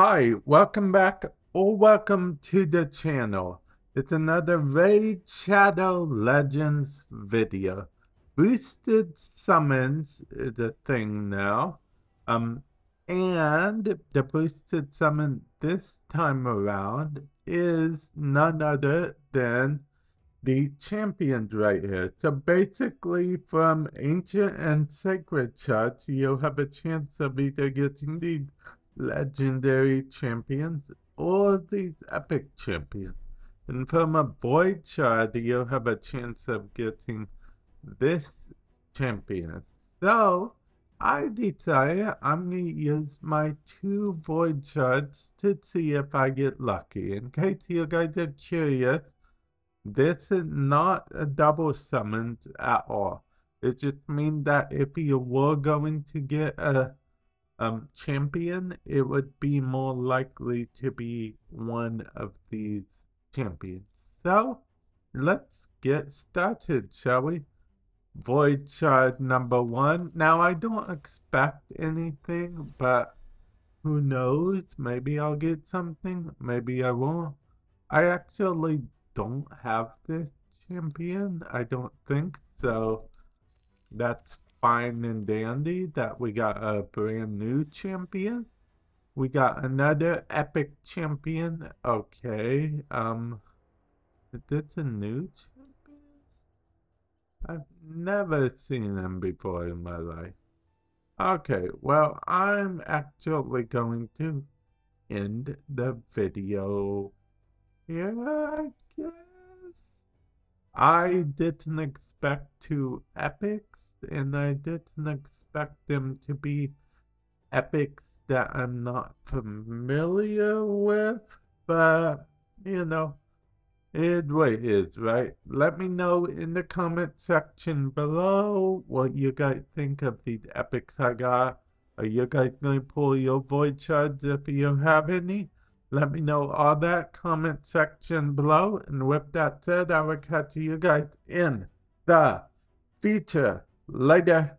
Hi, welcome back or welcome to the channel. It's another Raid Shadow Legends video. Boosted summons is a thing now. Um, and the boosted summon this time around is none other than the champions right here. So basically from ancient and sacred shards, you'll have a chance of either getting the legendary champions or these epic champions. And from a void shard, you'll have a chance of getting this champion. So, I decided I'm going to use my two void shards to see if I get lucky. In case you guys are curious, this is not a double summons at all. It just means that if you were going to get a um, champion, it would be more likely to be one of these champions. So, let's get started, shall we? Void Shard number one. Now, I don't expect anything, but who knows? Maybe I'll get something, maybe I won't. I actually don't have this champion, I don't think, so that's fine and dandy that we got a brand new champion. We got another epic champion. Okay. Um is this a new champion? I've never seen him before in my life. Okay, well, I'm actually going to end the video here, I guess. I didn't expect two epics and I didn't expect them to be epics that I'm not familiar with, but you know, it what it is, right? Let me know in the comment section below what you guys think of these epics I got. Are you guys going to pull your void shards if you have any? Let me know all that comment section below. And with that said, I will catch you guys in the future. Later.